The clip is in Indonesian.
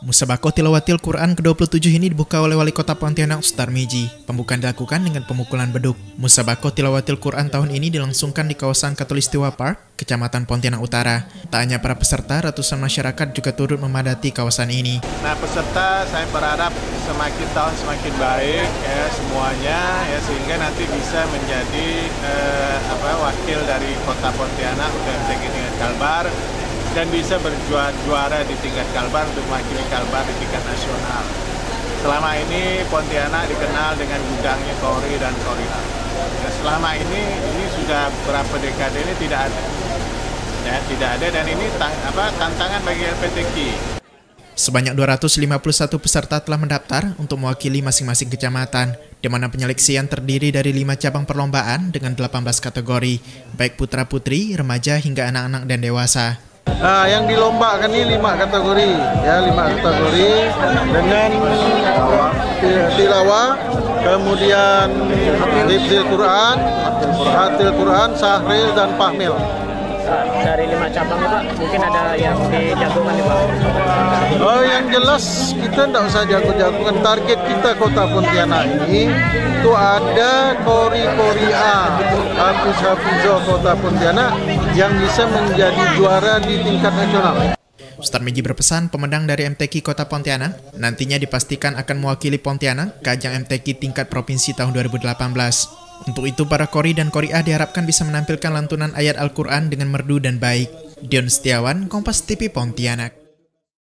Musabako Tilawatil Quran ke-27 ini dibuka oleh Wali Kota Pontianak Ustaz Miji. Pembukaan dilakukan dengan pemukulan beduk. Musabako Tilawatil Quran tahun ini dilangsungkan di kawasan Katulistiwa Park, Kecamatan Pontianak Utara. Tak hanya para peserta, ratusan masyarakat juga turut memadati kawasan ini. Nah peserta saya berharap semakin tahun semakin baik ya semuanya ya sehingga nanti bisa menjadi eh, apa wakil dari Kota Pontianak untuk dengan Kalbar dan bisa berjuara di tingkat Kalbar untuk mewakili Kalbar di tingkat nasional. Selama ini Pontianak dikenal dengan gudangnya Kori dan Korila. Nah, selama ini ini sudah berapa dekade ini tidak ada, ya tidak ada dan ini tang, apa, tantangan bagi LPTQ. Sebanyak 251 peserta telah mendaftar untuk mewakili masing-masing kecamatan, di mana penyeleksian terdiri dari lima cabang perlombaan dengan 18 kategori, baik putra-putri, remaja hingga anak-anak dan dewasa. Nah, yang dilombakan ini lima kategori, ya lima kategori dengan tilawah, kemudian hifzil Quran, hatil Quran, sahril dan pahmil. Dari lima cabang Pak, mungkin ada yang dijagokan nih Pak? Jelas kita tidak usah jago-jagokan. Target kita Kota Pontianak ini itu ada kori-kori A, Hafiz Hafizo Kota Pontianak yang bisa menjadi juara di tingkat nasional. Ustaz Meji berpesan pemenang dari MTQ Kota Pontianak nantinya dipastikan akan mewakili Pontianak ke ajang MTQ tingkat provinsi tahun 2018. Untuk itu, para Kori dan Kori A diharapkan bisa menampilkan lantunan ayat Al-Quran dengan merdu dan baik. Dion Setiawan, Kompas TV Pontianak.